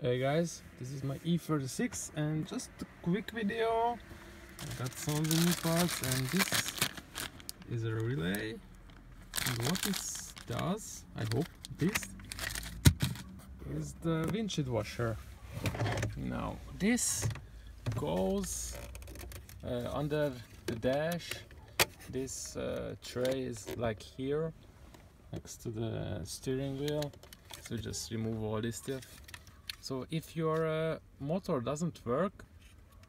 Hey guys, this is my E36 and just a quick video. I got some of the new parts and this is a relay. And what it does, I hope this, is the windshield washer. Now this goes uh, under the dash. This uh, tray is like here next to the steering wheel. So just remove all this stuff so if your uh, motor doesn't work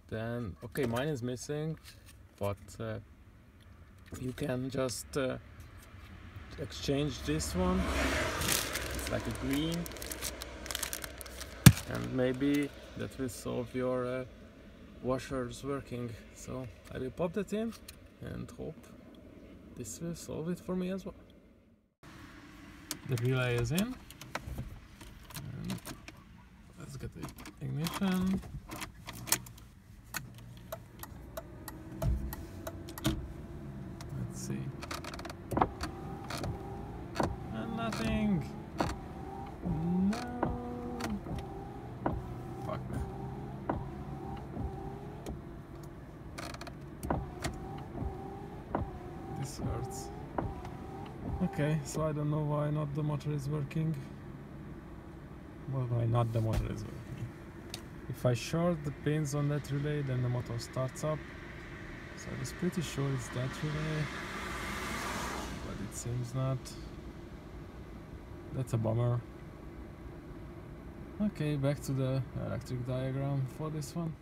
then okay mine is missing but uh, you can just uh, exchange this one. It's like a green. And maybe that will solve your uh, washers working. So I will pop that in and hope this will solve it for me as well. The relay is in nothing. No. Fuck. This hurts. Okay, so I don't know why not the motor is working. Well, why not the motor is working? If I short the pins on that relay, then the motor starts up. So I was pretty sure it's that relay, but it seems not. That's a bummer. Okay, back to the electric diagram for this one.